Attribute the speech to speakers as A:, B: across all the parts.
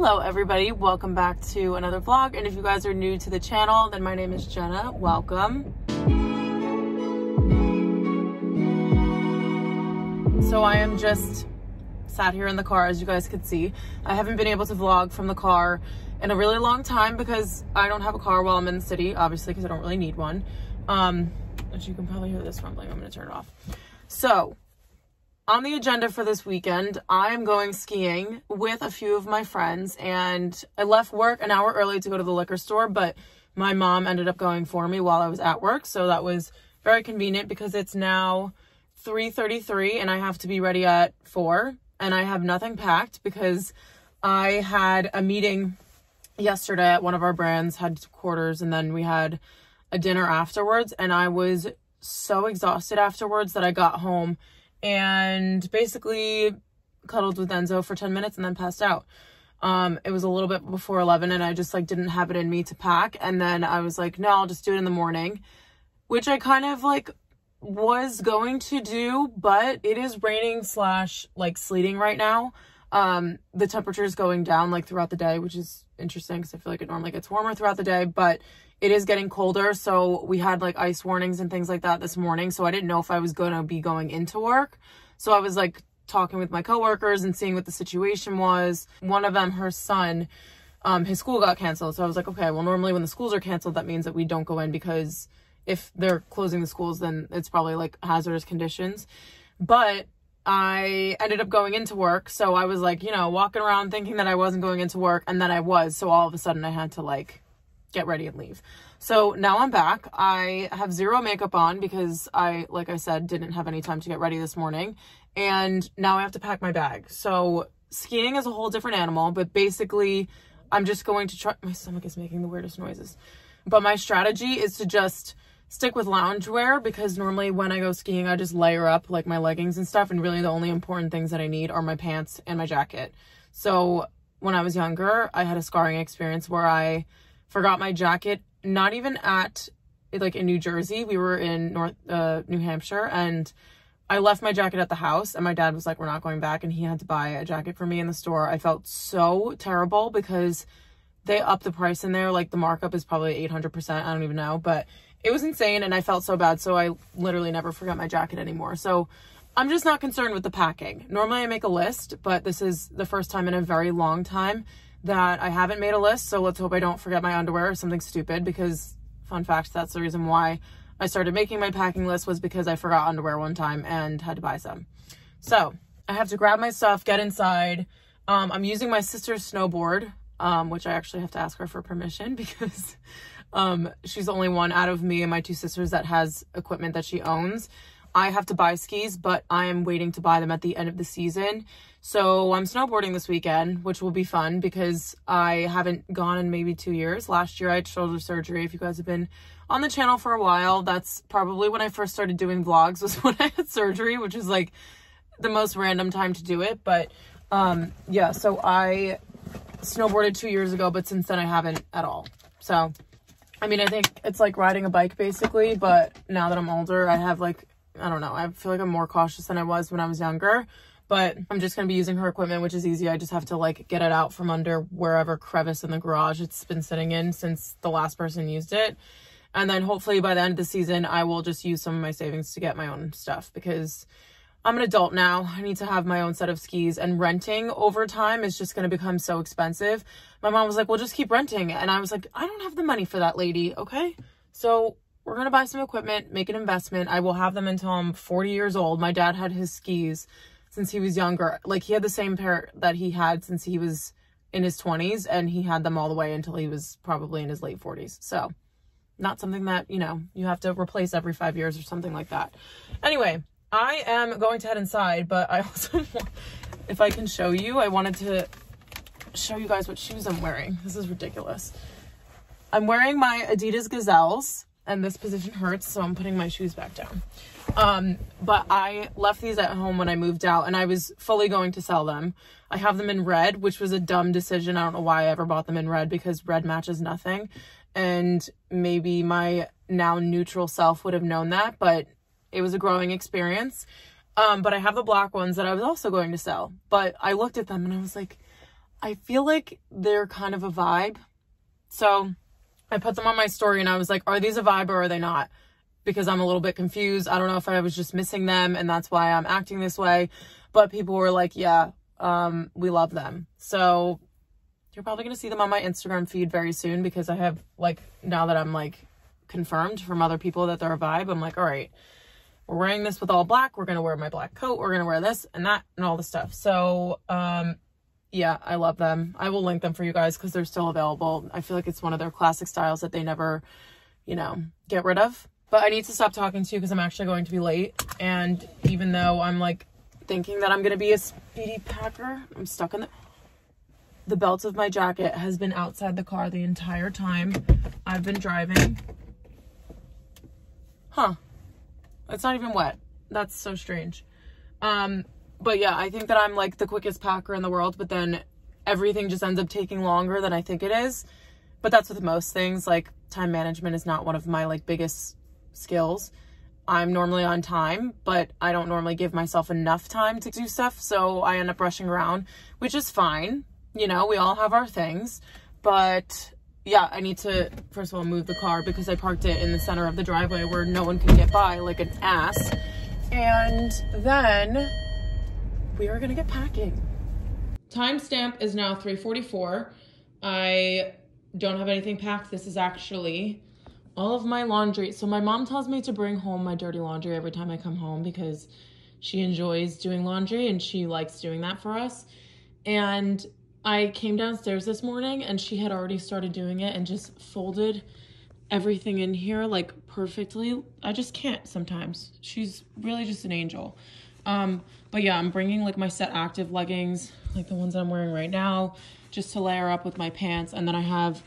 A: Hello everybody, welcome back to another vlog and if you guys are new to the channel then my name is Jenna, welcome. So I am just sat here in the car as you guys could see. I haven't been able to vlog from the car in a really long time because I don't have a car while I'm in the city, obviously because I don't really need one. Um, as you can probably hear this rumbling, I'm gonna turn it off. So on the agenda for this weekend, I am going skiing with a few of my friends and I left work an hour early to go to the liquor store, but my mom ended up going for me while I was at work. So that was very convenient because it's now 3.33 and I have to be ready at 4 and I have nothing packed because I had a meeting yesterday at one of our brands headquarters and then we had a dinner afterwards and I was so exhausted afterwards that I got home and basically cuddled with Enzo for 10 minutes and then passed out. Um, it was a little bit before 11 and I just like didn't have it in me to pack. And then I was like, no, I'll just do it in the morning, which I kind of like was going to do, but it is raining slash like sleeting right now. Um, the temperature is going down like throughout the day, which is interesting because I feel like it normally gets warmer throughout the day, but it is getting colder. So we had like ice warnings and things like that this morning. So I didn't know if I was going to be going into work. So I was like talking with my coworkers and seeing what the situation was. One of them, her son, um, his school got canceled. So I was like, okay, well, normally when the schools are canceled, that means that we don't go in because if they're closing the schools, then it's probably like hazardous conditions. But I ended up going into work. So I was like, you know, walking around thinking that I wasn't going into work. And then I was. So all of a sudden I had to like get ready and leave. So now I'm back. I have zero makeup on because I, like I said, didn't have any time to get ready this morning. And now I have to pack my bag. So skiing is a whole different animal, but basically I'm just going to try, my stomach is making the weirdest noises. But my strategy is to just stick with loungewear because normally when I go skiing, I just layer up like my leggings and stuff. And really the only important things that I need are my pants and my jacket. So when I was younger, I had a scarring experience where I forgot my jacket, not even at like in New Jersey. We were in North uh, New Hampshire and I left my jacket at the house and my dad was like, we're not going back. And he had to buy a jacket for me in the store. I felt so terrible because they upped the price in there. Like the markup is probably 800%. I don't even know, but it was insane. And I felt so bad. So I literally never forgot my jacket anymore. So I'm just not concerned with the packing. Normally I make a list, but this is the first time in a very long time that I haven't made a list. So let's hope I don't forget my underwear or something stupid because fun fact, that's the reason why I started making my packing list was because I forgot underwear one time and had to buy some. So I have to grab my stuff, get inside. Um, I'm using my sister's snowboard, um, which I actually have to ask her for permission because um, she's the only one out of me and my two sisters that has equipment that she owns. I have to buy skis, but I am waiting to buy them at the end of the season. So I'm snowboarding this weekend, which will be fun because I haven't gone in maybe two years. Last year I had shoulder surgery. If you guys have been on the channel for a while, that's probably when I first started doing vlogs was when I had surgery, which is like the most random time to do it. But um, yeah, so I snowboarded two years ago, but since then I haven't at all. So, I mean, I think it's like riding a bike basically, but now that I'm older, I have like, I don't know, I feel like I'm more cautious than I was when I was younger but I'm just going to be using her equipment, which is easy. I just have to like get it out from under wherever crevice in the garage it's been sitting in since the last person used it. And then hopefully by the end of the season, I will just use some of my savings to get my own stuff because I'm an adult now. I need to have my own set of skis and renting over time is just going to become so expensive. My mom was like, well, just keep renting. And I was like, I don't have the money for that lady. Okay. So we're going to buy some equipment, make an investment. I will have them until I'm 40 years old. My dad had his skis since he was younger. Like he had the same pair that he had since he was in his 20s and he had them all the way until he was probably in his late 40s. So not something that, you know, you have to replace every five years or something like that. Anyway, I am going to head inside, but I also, if I can show you, I wanted to show you guys what shoes I'm wearing. This is ridiculous. I'm wearing my Adidas Gazelles and this position hurts, so I'm putting my shoes back down. Um, but I left these at home when I moved out and I was fully going to sell them. I have them in red, which was a dumb decision. I don't know why I ever bought them in red because red matches nothing. And maybe my now neutral self would have known that, but it was a growing experience. Um, but I have the black ones that I was also going to sell. But I looked at them and I was like, I feel like they're kind of a vibe. So I put them on my story and I was like, are these a vibe or are they not? Because I'm a little bit confused. I don't know if I was just missing them and that's why I'm acting this way. But people were like, yeah, um, we love them. So you're probably going to see them on my Instagram feed very soon because I have like, now that I'm like confirmed from other people that they're a vibe, I'm like, all right, we're wearing this with all black. We're going to wear my black coat. We're going to wear this and that and all the stuff. So, um, yeah, I love them. I will link them for you guys because they're still available. I feel like it's one of their classic styles that they never, you know, get rid of. But I need to stop talking to you because I'm actually going to be late. And even though I'm like thinking that I'm going to be a speedy packer, I'm stuck in the... The belt of my jacket has been outside the car the entire time I've been driving. Huh. It's not even wet. That's so strange. Um, but yeah, I think that I'm like the quickest packer in the world, but then everything just ends up taking longer than I think it is. But that's with most things. Like time management is not one of my like biggest skills. I'm normally on time, but I don't normally give myself enough time to do stuff. So I end up rushing around, which is fine. You know, we all have our things, but yeah, I need to, first of all, move the car because I parked it in the center of the driveway where no one can get by like an ass. And then we are gonna get packing. Timestamp is now 3.44. I don't have anything packed. This is actually all of my laundry. So my mom tells me to bring home my dirty laundry every time I come home because she enjoys doing laundry and she likes doing that for us. And I came downstairs this morning and she had already started doing it and just folded everything in here like perfectly. I just can't sometimes. She's really just an angel. Um, but yeah, I'm bringing like my set active leggings, like the ones that I'm wearing right now, just to layer up with my pants. And then I have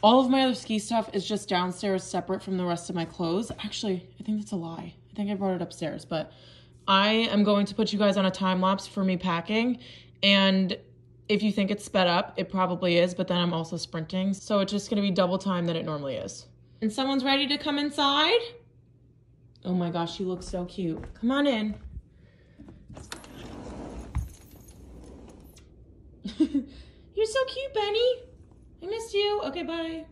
A: all of my other ski stuff is just downstairs separate from the rest of my clothes. Actually, I think that's a lie. I think I brought it upstairs, but I am going to put you guys on a time lapse for me packing. And if you think it's sped up, it probably is, but then I'm also sprinting. So it's just gonna be double time than it normally is. And someone's ready to come inside? Oh my gosh, you look so cute. Come on in. You're so cute, Benny. I missed you. Okay, bye.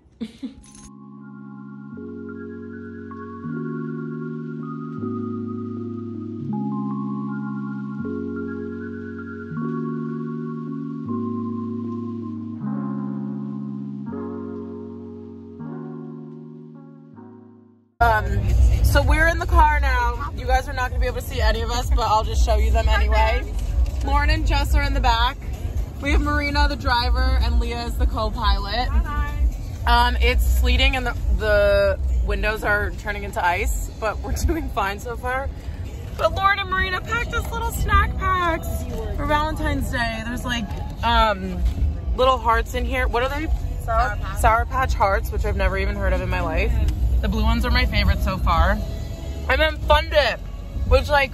A: Um, so we're in the car now. You guys are not gonna be able to see any of us, but I'll just show you them anyway. Lauren and Jess are in the back. We have Marina, the driver, and Leah is the co-pilot. Um, it's sleeting and the, the windows are turning into ice, but we're doing fine so far. But Lauren and Marina packed us little snack packs for Valentine's Day. There's like um, little hearts in here. What are they? Sour Patch. Sour Patch Hearts, which I've never even heard of in my life. The blue ones are my favorite so far. And then Fun Dip, which like,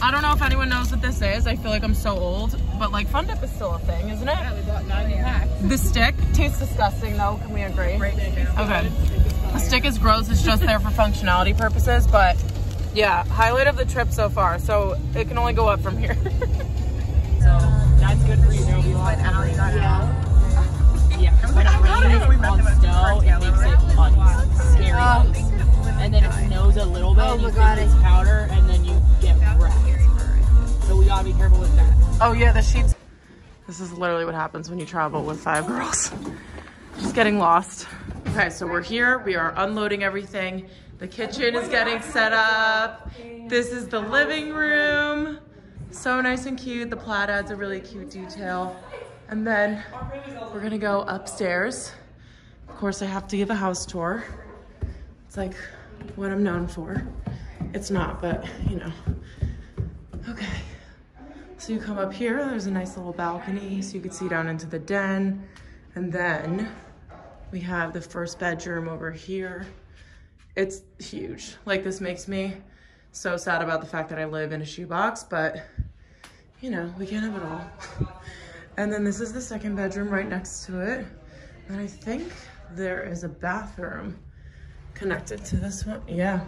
A: I don't know if anyone knows what this is. I feel like I'm so old, but like Fun Dip is still a thing, isn't it?
B: Yeah, we bought 90 packs.
A: The stick tastes disgusting though, can we agree? Okay. The stick is gross, it's just there for functionality purposes, but yeah, highlight of the trip so far. So it can only go up from here.
B: So that's good for you. There'll be a of coverage. Yeah. Yeah. When it rains on snow, it makes it muddy. Scary ice. And then it snows a little bit, and you think it's powder, and then you gotta be careful with that.
A: Oh yeah, the sheets. This is literally what happens when you travel with five girls. Just getting lost. Okay, so we're here. We are unloading everything. The kitchen is getting set up. This is the living room. So nice and cute. The plaid adds a really cute detail. And then we're gonna go upstairs. Of course, I have to give a house tour. It's like what I'm known for. It's not, but you know. Okay. So you come up here, there's a nice little balcony so you can see down into the den. And then we have the first bedroom over here. It's huge. Like this makes me so sad about the fact that I live in a shoebox, but you know, we can't have it all. And then this is the second bedroom right next to it. And I think there is a bathroom connected to this one. Yeah.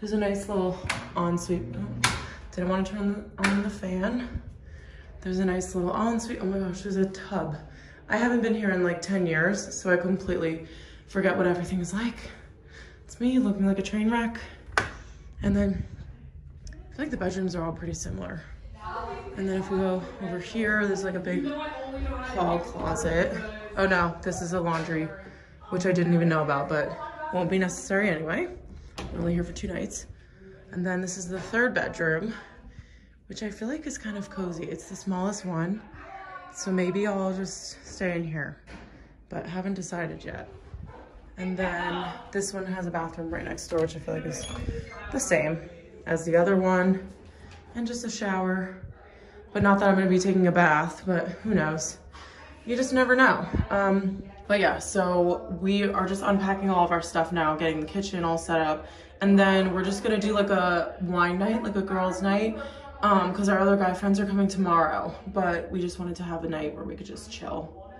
A: There's a nice little ensuite. Oh, didn't want to turn on the fan. There's a nice little oh, ensuite. Oh my gosh, there's a tub. I haven't been here in like 10 years, so I completely forget what everything is like. It's me looking like a train wreck. And then I feel like the bedrooms are all pretty similar. And then if we go over here, there's like a big hall closet. Oh no, this is a laundry, which I didn't even know about, but won't be necessary anyway. I'm only here for two nights. And then this is the third bedroom, which I feel like is kind of cozy. It's the smallest one. So maybe I'll just stay in here, but haven't decided yet. And then this one has a bathroom right next door, which I feel like is the same as the other one. And just a shower. But not that I'm gonna be taking a bath, but who knows. You just never know. Um, but yeah, so we are just unpacking all of our stuff now, getting the kitchen all set up. And then we're just gonna do like a wine night, like a girls night um because our other guy friends are coming tomorrow but we just wanted to have a night where we could just chill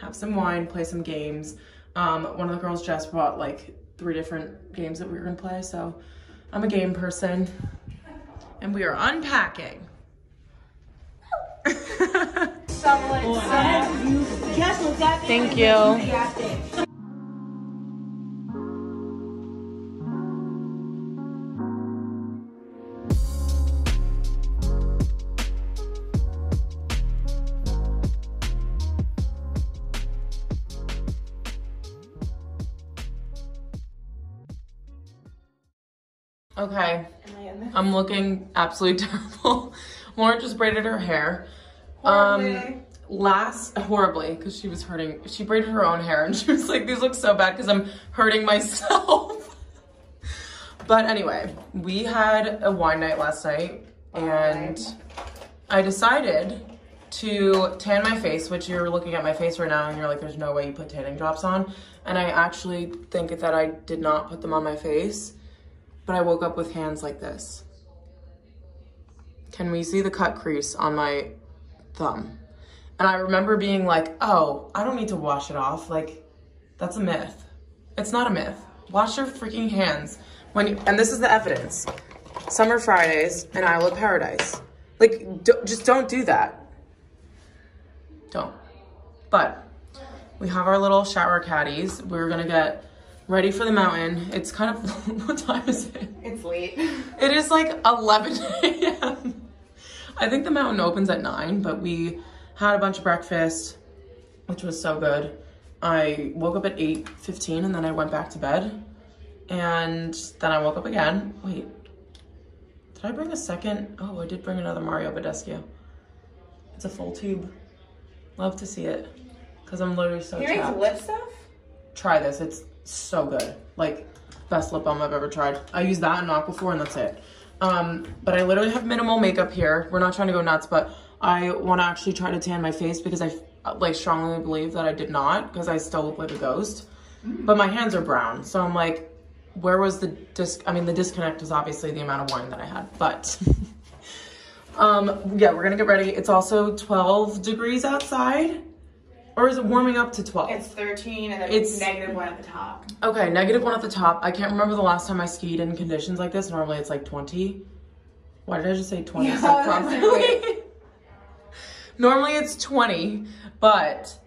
A: have some wine play some games. Um one of the girls just brought like three different games that we were gonna play so i'm a game person. And we are unpacking. Thank you Okay. I'm looking absolutely terrible. Lauren just braided her hair. Horribly. Um, last, horribly, because she was hurting. She braided her own hair and she was like, these look so bad because I'm hurting myself. but anyway, we had a wine night last night and I decided to tan my face, which you're looking at my face right now and you're like, there's no way you put tanning drops on. And I actually think that I did not put them on my face but I woke up with hands like this. Can we see the cut crease on my thumb? And I remember being like, oh, I don't need to wash it off. Like, that's a myth. It's not a myth. Wash your freaking hands. When you, and this is the evidence. Summer Fridays and Isle of Paradise. Like, do, just don't do that. Don't. But we have our little shower caddies. We're gonna get ready for the mountain. It's kind of, what time is it?
B: It's late.
A: It is like 11 a.m. I think the mountain opens at 9, but we had a bunch of breakfast, which was so good. I woke up at 8.15 and then I went back to bed. And then I woke up again. Wait, did I bring a second? Oh, I did bring another Mario Badescu. It's a full tube. Love to see it. Because I'm literally so
B: He makes lip stuff?
A: Try this. It's so good. Like, best lip balm I've ever tried. I use that and Aquaphor and that's it. Um, but I literally have minimal makeup here. We're not trying to go nuts, but I want to actually try to tan my face because I like strongly believe that I did not because I still look like a ghost. Mm. But my hands are brown. So I'm like, where was the disc? I mean, the disconnect is obviously the amount of wine that I had, but um, yeah, we're gonna get ready. It's also 12 degrees outside. Or is it warming up to 12?
B: It's 13 and then it's negative one at the top.
A: Okay, negative one at the top. I can't remember the last time I skied in conditions like this. Normally it's like 20. Why did I just say 20? Yeah, Normally it's 20, but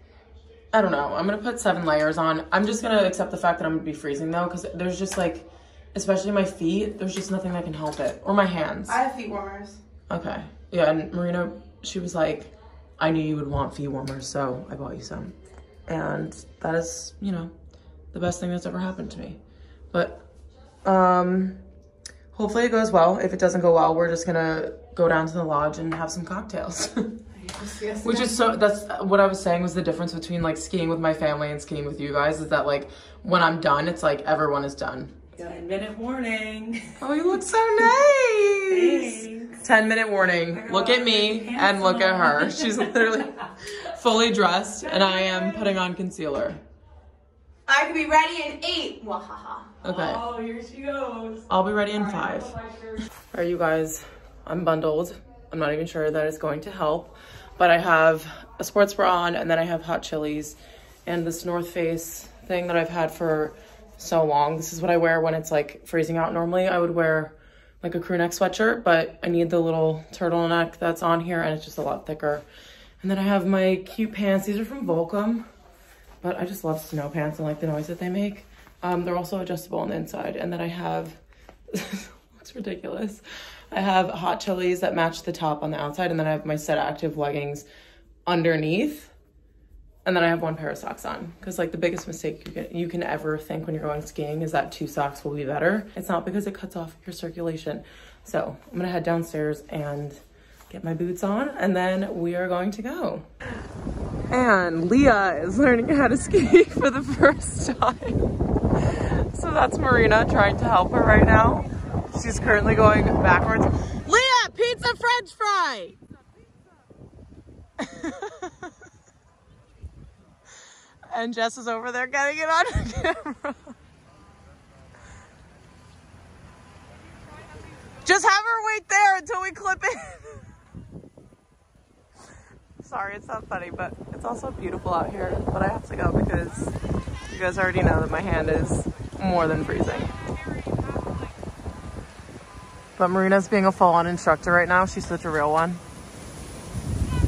A: I don't know. I'm gonna put seven layers on. I'm just gonna accept the fact that I'm gonna be freezing though, because there's just like, especially my feet, there's just nothing that can help it. Or my hands.
B: I have feet warmers.
A: Okay. Yeah, and Marina, she was like, I knew you would want feet warmers, so I bought you some. And that is, you know, the best thing that's ever happened to me. But um, hopefully it goes well. If it doesn't go well, we're just gonna go down to the lodge and have some cocktails. Which is so, that's what I was saying was the difference between like skiing with my family and skiing with you guys is that like when I'm done, it's like everyone is done.
B: 10 minute warning.
A: Oh, you look so nice. Thanks. 10 minute warning. Look at me and look at her. She's literally fully dressed and I am putting on concealer.
B: I could be ready in eight. Wahaha.
A: Okay.
B: Oh, here she goes.
A: I'll be ready in five. Are you guys, I'm bundled. I'm not even sure that it's going to help, but I have a sports bra on and then I have Hot Chillys and this North Face thing that I've had for so long. This is what I wear when it's like freezing out normally. I would wear like a crew neck sweatshirt, but I need the little turtleneck that's on here and it's just a lot thicker. And then I have my cute pants. These are from Volcom, but I just love snow pants and like the noise that they make. Um, they're also adjustable on the inside. And then I have, looks ridiculous. I have Hot Chillys that match the top on the outside. And then I have my set active leggings underneath. And then I have one pair of socks on because like the biggest mistake you can, you can ever think when you're going skiing is that two socks will be better. It's not because it cuts off your circulation. So I'm gonna head downstairs and get my boots on and then we are going to go. And Leah is learning how to ski for the first time. So that's Marina trying to help her right now. She's currently going backwards. Leah, pizza french fry! and Jess is over there getting it on camera. Just have her wait there until we clip it. Sorry, it's not funny, but it's also beautiful out here. But I have to go because you guys already know that my hand is more than freezing. But Marina's being a full-on instructor right now. She's such a real one.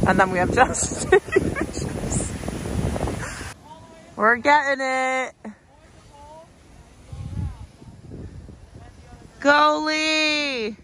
A: And then we have Justin. We're getting it. Goalie.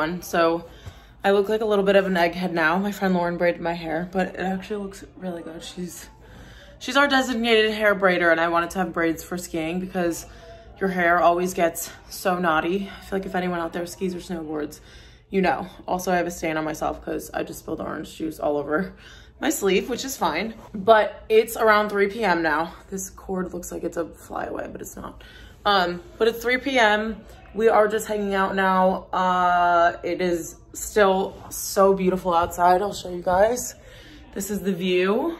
A: Everyone. So I look like a little bit of an egghead now. My friend Lauren braided my hair, but it actually looks really good. She's she's our designated hair braider and I wanted to have braids for skiing because your hair always gets so naughty. I feel like if anyone out there skis or snowboards, you know. Also, I have a stain on myself because I just spilled orange juice all over my sleeve, which is fine. But it's around 3 p.m. now. This cord looks like it's a flyaway, but it's not. Um, but it's 3 p.m. We are just hanging out now. Uh, it is still so beautiful outside. I'll show you guys. This is the view.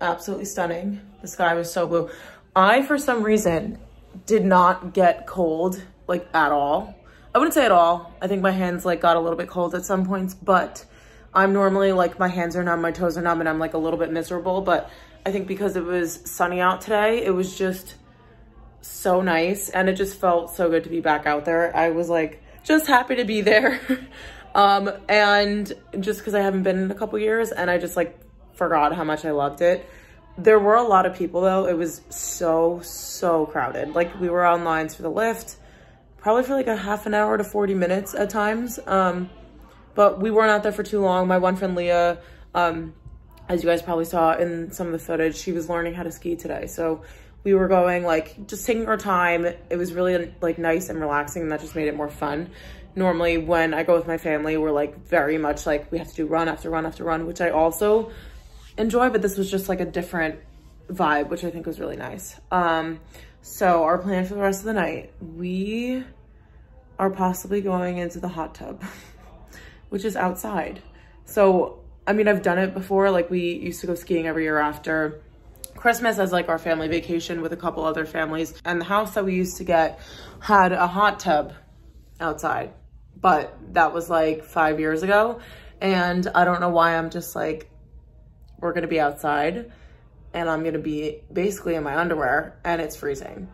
A: Absolutely stunning. The sky was so blue. I, for some reason, did not get cold, like, at all. I wouldn't say at all. I think my hands, like, got a little bit cold at some points, but I'm normally, like, my hands are numb, my toes are numb, and I'm, like, a little bit miserable, but I think because it was sunny out today, it was just so nice and it just felt so good to be back out there. I was like just happy to be there. um, and just because I haven't been in a couple years and I just like forgot how much I loved it. There were a lot of people though. It was so, so crowded. Like we were on lines for the lift, probably for like a half an hour to 40 minutes at times. Um, but we weren't out there for too long. My one friend Leah, um, as you guys probably saw in some of the footage, she was learning how to ski today. So we were going like just taking our time. It was really like nice and relaxing and that just made it more fun. Normally when I go with my family, we're like very much like we have to do run after run after run, which I also enjoy, but this was just like a different vibe, which I think was really nice. Um, so our plan for the rest of the night, we are possibly going into the hot tub, which is outside. So, I mean, I've done it before. Like we used to go skiing every year after Christmas as like our family vacation with a couple other families. And the house that we used to get had a hot tub outside, but that was like five years ago. And I don't know why I'm just like, we're gonna be outside and I'm gonna be basically in my underwear and it's freezing.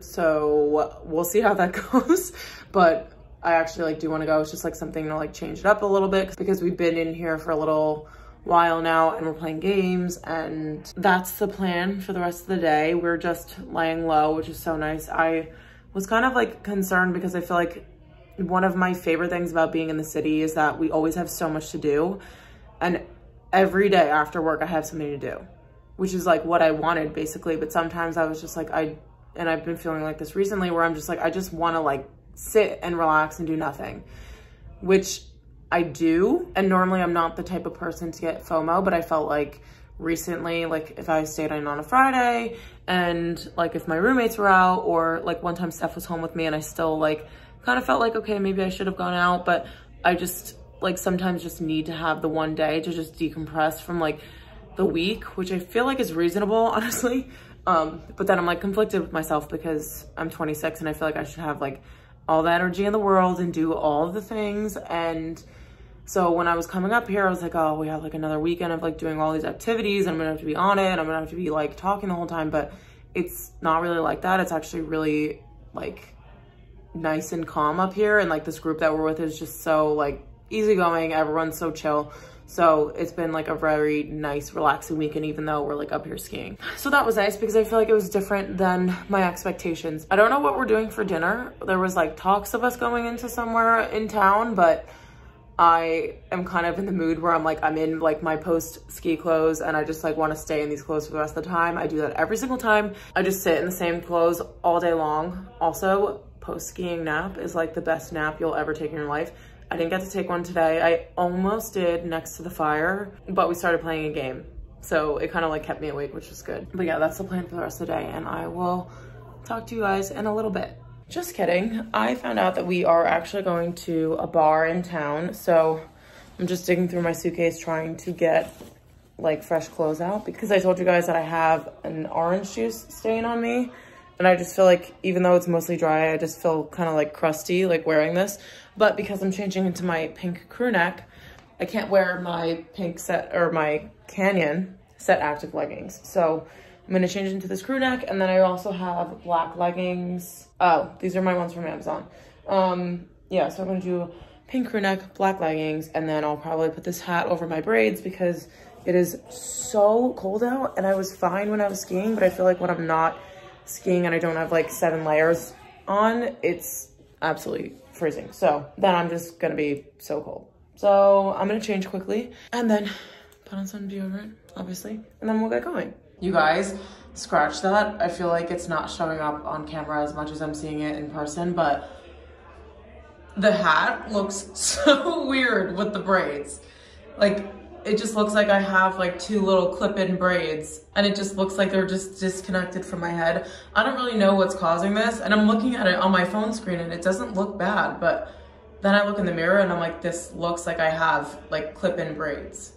A: So we'll see how that goes. but I actually like do wanna go. It's just like something to like change it up a little bit because we've been in here for a little while now and we're playing games and that's the plan for the rest of the day. We're just laying low, which is so nice. I was kind of like concerned because I feel like one of my favorite things about being in the city is that we always have so much to do. And every day after work, I have something to do, which is like what I wanted basically. But sometimes I was just like, I, and I've been feeling like this recently where I'm just like, I just want to like sit and relax and do nothing, which I do. And normally I'm not the type of person to get FOMO, but I felt like recently, like if I stayed in on a Friday and like if my roommates were out or like one time Steph was home with me and I still like kind of felt like, okay, maybe I should have gone out, but I just like sometimes just need to have the one day to just decompress from like the week, which I feel like is reasonable, honestly. Um, but then I'm like conflicted with myself because I'm 26 and I feel like I should have like all the energy in the world and do all the things. And so when I was coming up here, I was like, oh, we have like another weekend of like doing all these activities and I'm gonna have to be on it. I'm gonna have to be like talking the whole time, but it's not really like that. It's actually really like nice and calm up here. And like this group that we're with is just so like easygoing. Everyone's so chill. So it's been like a very nice, relaxing weekend, even though we're like up here skiing. So that was nice because I feel like it was different than my expectations. I don't know what we're doing for dinner. There was like talks of us going into somewhere in town, but I am kind of in the mood where I'm like, I'm in like my post ski clothes and I just like want to stay in these clothes for the rest of the time. I do that every single time. I just sit in the same clothes all day long. Also, post skiing nap is like the best nap you'll ever take in your life. I didn't get to take one today. I almost did next to the fire, but we started playing a game. So it kind of like kept me awake, which was good. But yeah, that's the plan for the rest of the day and I will talk to you guys in a little bit. Just kidding. I found out that we are actually going to a bar in town. So I'm just digging through my suitcase trying to get like fresh clothes out because I told you guys that I have an orange juice stain on me. And I just feel like even though it's mostly dry, I just feel kind of like crusty like wearing this. But because I'm changing into my pink crew neck, I can't wear my pink set or my Canyon set active leggings. So I'm gonna change into this crew neck and then I also have black leggings. Oh, these are my ones from Amazon. Um, yeah, so I'm gonna do pink crew neck, black leggings, and then I'll probably put this hat over my braids because it is so cold out and I was fine when I was skiing, but I feel like when I'm not skiing and I don't have like seven layers on, it's absolutely freezing. So then I'm just gonna be so cold. So I'm gonna change quickly and then put on some deodorant, obviously, and then we'll get going. You guys, scratch that. I feel like it's not showing up on camera as much as I'm seeing it in person, but the hat looks so weird with the braids. Like, it just looks like I have like two little clip-in braids and it just looks like they're just disconnected from my head. I don't really know what's causing this and I'm looking at it on my phone screen and it doesn't look bad, but then I look in the mirror and I'm like, this looks like I have like clip-in braids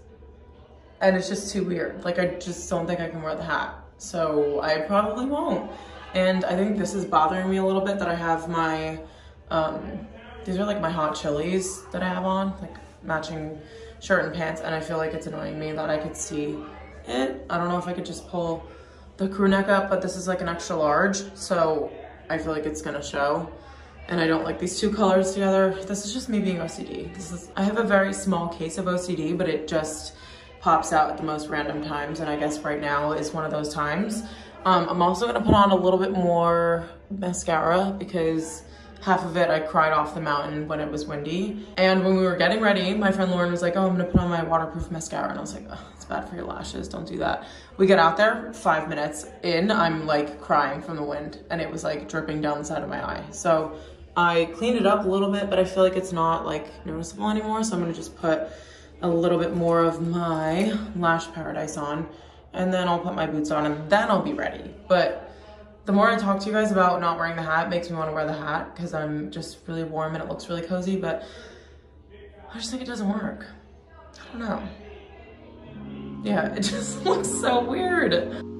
A: and it's just too weird. Like I just don't think I can wear the hat. So I probably won't. And I think this is bothering me a little bit that I have my, um, these are like my Hot Chillys that I have on, like matching shirt and pants. And I feel like it's annoying me that I could see it. I don't know if I could just pull the crew neck up, but this is like an extra large. So I feel like it's gonna show. And I don't like these two colors together. This is just me being OCD. This is, I have a very small case of OCD, but it just, pops out at the most random times and I guess right now is one of those times. Um, I'm also gonna put on a little bit more mascara because half of it I cried off the mountain when it was windy. And when we were getting ready, my friend Lauren was like, oh, I'm gonna put on my waterproof mascara. And I was like, oh, it's bad for your lashes, don't do that. We get out there, five minutes in, I'm like crying from the wind and it was like dripping down the side of my eye. So I cleaned it up a little bit, but I feel like it's not like noticeable anymore. So I'm gonna just put a little bit more of my Lash Paradise on and then I'll put my boots on and then I'll be ready. But the more I talk to you guys about not wearing the hat, makes me want to wear the hat because I'm just really warm and it looks really cozy, but I just think it doesn't work. I don't know. Yeah, it just looks so weird.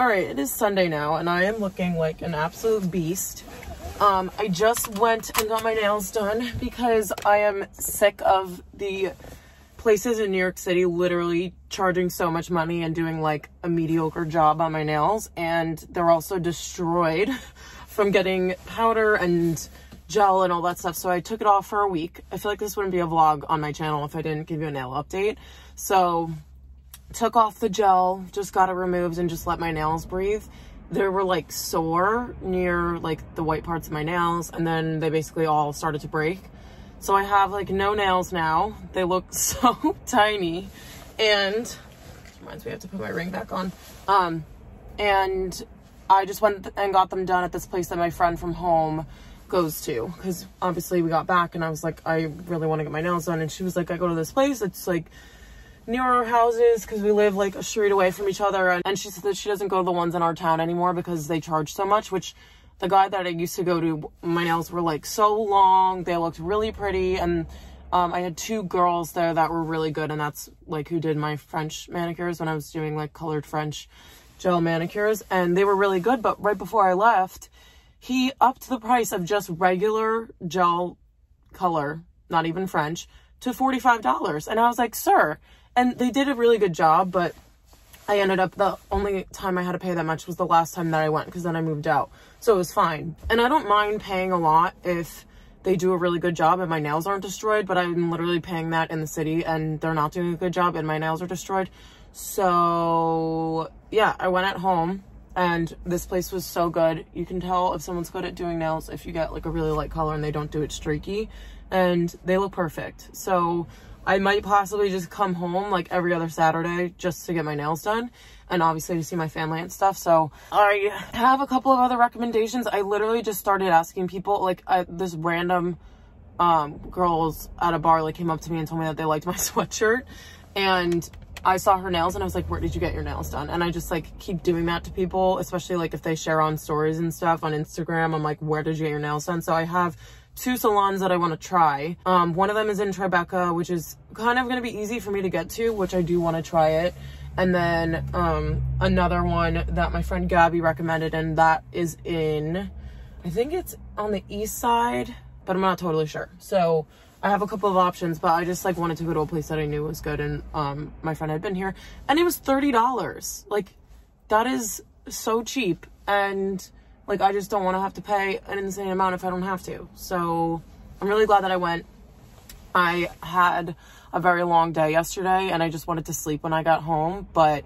A: All right, it is Sunday now, and I am looking like an absolute beast. Um, I just went and got my nails done because I am sick of the places in New York City literally charging so much money and doing like a mediocre job on my nails. And they're also destroyed from getting powder and gel and all that stuff. So I took it off for a week. I feel like this wouldn't be a vlog on my channel if I didn't give you a nail update. So took off the gel, just got it removed and just let my nails breathe. They were like sore near like the white parts of my nails and then they basically all started to break. So I have like no nails now. They look so tiny and reminds me I have to put my ring back on. Um, and I just went and got them done at this place that my friend from home goes to because obviously we got back and I was like, I really want to get my nails done. And she was like, I go to this place. It's like near our houses because we live like a street away from each other. And, and she said that she doesn't go to the ones in our town anymore because they charge so much, which the guy that I used to go to, my nails were like so long. They looked really pretty. And um, I had two girls there that were really good. And that's like who did my French manicures when I was doing like colored French gel manicures. And they were really good. But right before I left, he upped the price of just regular gel color, not even French, to $45. And I was like, sir, and they did a really good job, but I ended up, the only time I had to pay that much was the last time that I went because then I moved out. So it was fine. And I don't mind paying a lot if they do a really good job and my nails aren't destroyed, but I'm literally paying that in the city and they're not doing a good job and my nails are destroyed. So yeah, I went at home and this place was so good. You can tell if someone's good at doing nails if you get like a really light color and they don't do it streaky and they look perfect. So I might possibly just come home like every other Saturday just to get my nails done and obviously to see my family and stuff. So I have a couple of other recommendations. I literally just started asking people like I, this random um, girls at a bar like came up to me and told me that they liked my sweatshirt and I saw her nails and I was like, where did you get your nails done? And I just like keep doing that to people, especially like if they share on stories and stuff on Instagram. I'm like, where did you get your nails done? So I have two salons that I want to try. Um, one of them is in Tribeca, which is kind of going to be easy for me to get to, which I do want to try it. And then um, another one that my friend Gabby recommended, and that is in, I think it's on the east side, but I'm not totally sure. So I have a couple of options, but I just like wanted to go to a place that I knew was good, and um, my friend had been here, and it was $30. Like, that is so cheap, and like, I just don't want to have to pay an insane amount if I don't have to. So I'm really glad that I went. I had a very long day yesterday and I just wanted to sleep when I got home, but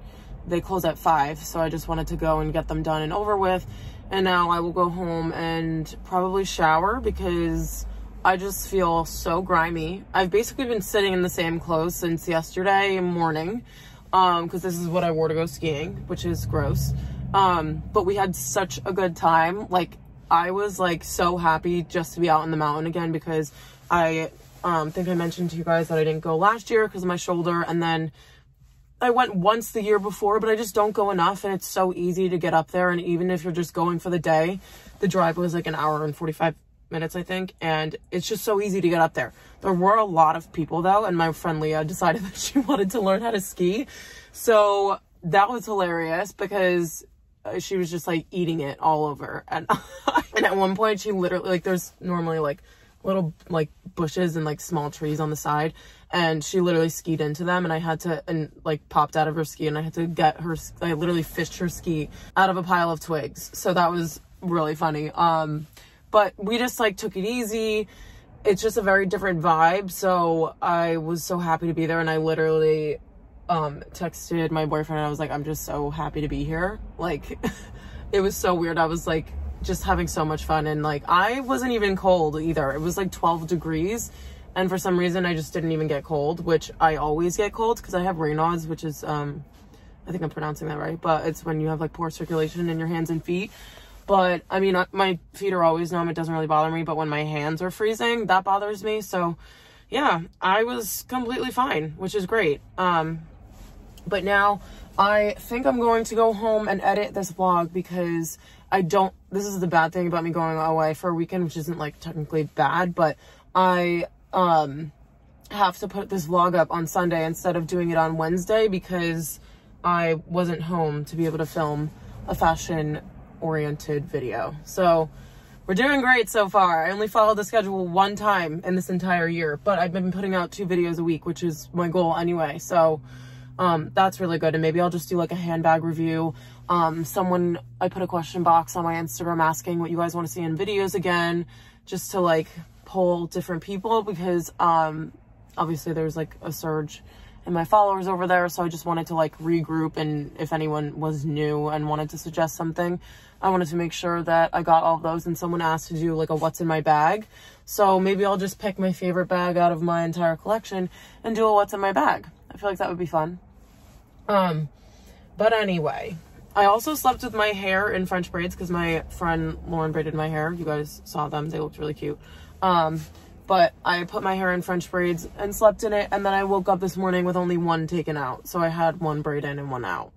A: they close at five. So I just wanted to go and get them done and over with. And now I will go home and probably shower because I just feel so grimy. I've basically been sitting in the same clothes since yesterday morning um because this is what I wore to go skiing, which is gross. Um, but we had such a good time. Like, I was like so happy just to be out in the mountain again because I um, think I mentioned to you guys that I didn't go last year because of my shoulder. And then I went once the year before, but I just don't go enough. And it's so easy to get up there. And even if you're just going for the day, the drive was like an hour and 45 minutes, I think. And it's just so easy to get up there. There were a lot of people though. And my friend Leah decided that she wanted to learn how to ski. So that was hilarious because she was just like eating it all over. And, and at one point she literally, like there's normally like little like bushes and like small trees on the side. And she literally skied into them and I had to and like popped out of her ski and I had to get her I literally fished her ski out of a pile of twigs. So that was really funny. Um but we just like took it easy. It's just a very different vibe. So I was so happy to be there and I literally um, texted my boyfriend I was like, I'm just so happy to be here. Like, it was so weird. I was like, just having so much fun. And like, I wasn't even cold either. It was like 12 degrees. And for some reason, I just didn't even get cold, which I always get cold because I have Raynaud's, which is, um, I think I'm pronouncing that right, but it's when you have like poor circulation in your hands and feet. But I mean, my feet are always numb. It doesn't really bother me. But when my hands are freezing, that bothers me. So yeah, I was completely fine, which is great. Um, but now I think I'm going to go home and edit this vlog because I don't, this is the bad thing about me going away for a weekend, which isn't like technically bad, but I, um, have to put this vlog up on Sunday instead of doing it on Wednesday because I wasn't home to be able to film a fashion oriented video. So we're doing great so far. I only followed the schedule one time in this entire year, but I've been putting out two videos a week, which is my goal anyway. So um, that's really good. And maybe I'll just do like a handbag review Um, someone, I put a question box on my Instagram asking what you guys want to see in videos again, just to like poll different people because um, obviously there's like a surge in my followers over there. So I just wanted to like regroup and if anyone was new and wanted to suggest something, I wanted to make sure that I got all those and someone asked to do like a what's in my bag. So maybe I'll just pick my favorite bag out of my entire collection and do a what's in my bag. I feel like that would be fun. Um, but anyway, I also slept with my hair in French braids because my friend Lauren braided my hair. You guys saw them. They looked really cute. Um, but I put my hair in French braids and slept in it. And then I woke up this morning with only one taken out. So I had one braid in and one out.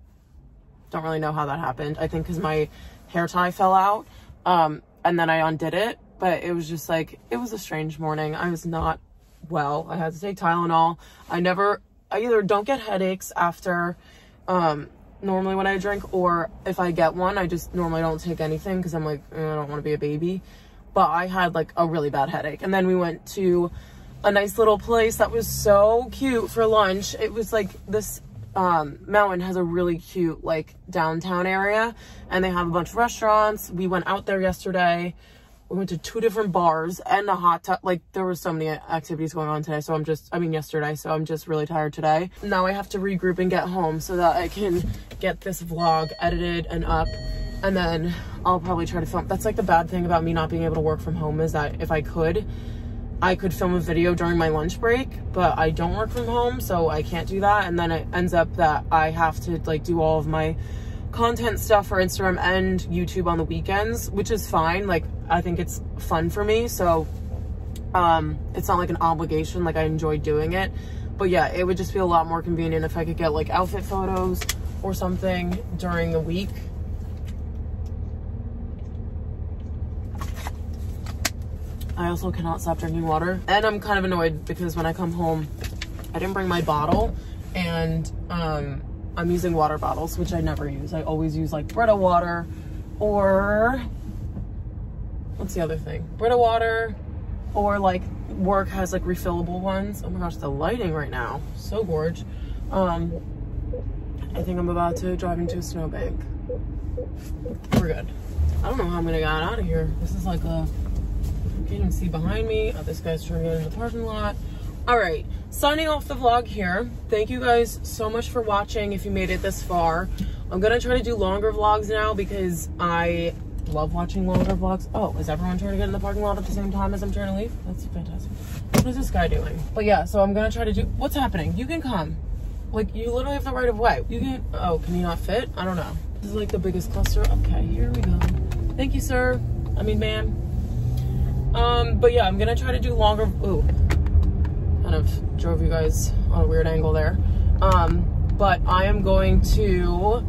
A: Don't really know how that happened. I think because my hair tie fell out. Um, and then I undid it. But it was just like, it was a strange morning. I was not well. I had to take Tylenol. I never, I either don't get headaches after, um, normally when I drink, or if I get one, I just normally don't take anything because I'm like, eh, I don't want to be a baby but I had like a really bad headache. And then we went to a nice little place that was so cute for lunch. It was like this um, mountain has a really cute like downtown area and they have a bunch of restaurants. We went out there yesterday. We went to two different bars and a hot tub. Like there were so many activities going on today. So I'm just, I mean yesterday. So I'm just really tired today. Now I have to regroup and get home so that I can get this vlog edited and up and then I'll probably try to film. That's like the bad thing about me not being able to work from home is that if I could, I could film a video during my lunch break, but I don't work from home, so I can't do that. And then it ends up that I have to like do all of my content stuff for Instagram and YouTube on the weekends, which is fine. Like, I think it's fun for me. So, um, it's not like an obligation. Like, I enjoy doing it. But yeah, it would just be a lot more convenient if I could get like outfit photos or something during the week I also cannot stop drinking water. And I'm kind of annoyed because when I come home, I didn't bring my bottle and um, I'm using water bottles, which I never use. I always use like Brita water or what's the other thing? Brita water or like work has like refillable ones. Oh my gosh, the lighting right now, so gorge. Um, I think I'm about to drive into a snowbank. We're good. I don't know how I'm gonna get out of here. This is like a you can see behind me. Oh, this guy's get in the parking lot. All right, signing off the vlog here. Thank you guys so much for watching if you made it this far. I'm gonna try to do longer vlogs now because I love watching longer vlogs. Oh, is everyone trying to get in the parking lot at the same time as I'm trying to leave? That's fantastic. What is this guy doing? But yeah, so I'm gonna try to do, what's happening? You can come. Like, you literally have the right of way. You can, oh, can you not fit? I don't know. This is like the biggest cluster. Okay, here we go. Thank you, sir. I mean, ma'am. Um, but yeah, I'm gonna try to do longer. Ooh, kind of drove you guys on a weird angle there. Um, but I am going to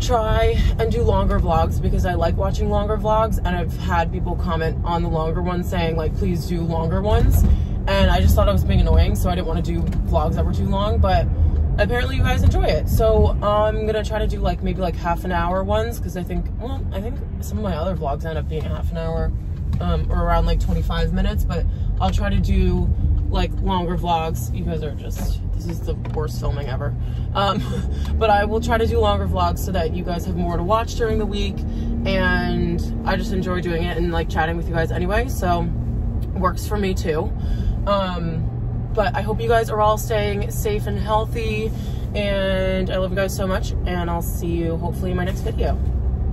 A: try and do longer vlogs because I like watching longer vlogs and I've had people comment on the longer ones saying like please do longer ones and I just thought I was being annoying so I didn't want to do vlogs that were too long but apparently you guys enjoy it so I'm gonna try to do like maybe like half an hour ones because I think well I think some of my other vlogs end up being half an hour um, or around like 25 minutes, but I'll try to do like longer vlogs. You guys are just, this is the worst filming ever. Um, but I will try to do longer vlogs so that you guys have more to watch during the week. And I just enjoy doing it and like chatting with you guys anyway. So works for me too. Um, but I hope you guys are all staying safe and healthy. And I love you guys so much. And I'll see you hopefully in my next video.